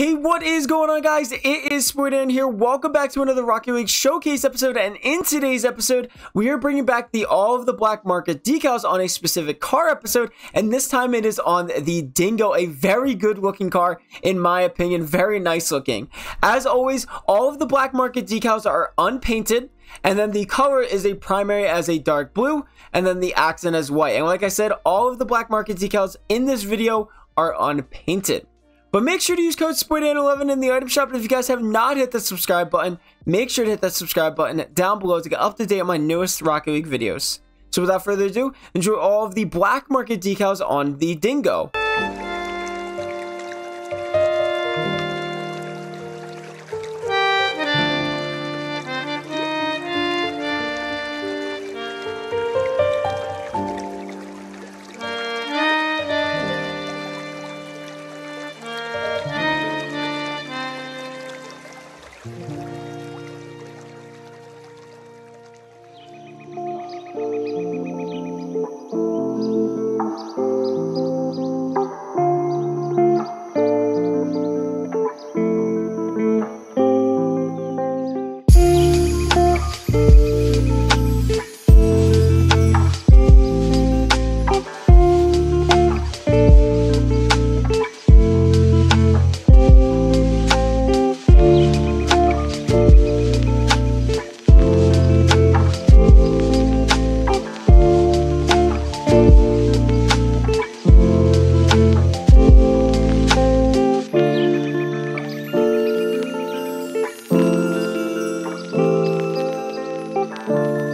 Hey, what is going on, guys? It is Sportydan here. Welcome back to another Rocket League Showcase episode. And in today's episode, we are bringing back the All of the Black Market decals on a specific car episode. And this time it is on the Dingo, a very good looking car, in my opinion. Very nice looking. As always, all of the Black Market decals are unpainted. And then the color is a primary as a dark blue, and then the accent as white. And like I said, all of the Black Market decals in this video are unpainted. But make sure to use code SPORTYDAN11 in the item shop. And if you guys have not hit the subscribe button, make sure to hit that subscribe button down below to get up to date on my newest Rocket League videos. So without further ado, enjoy all of the black market decals on the Dingo. Música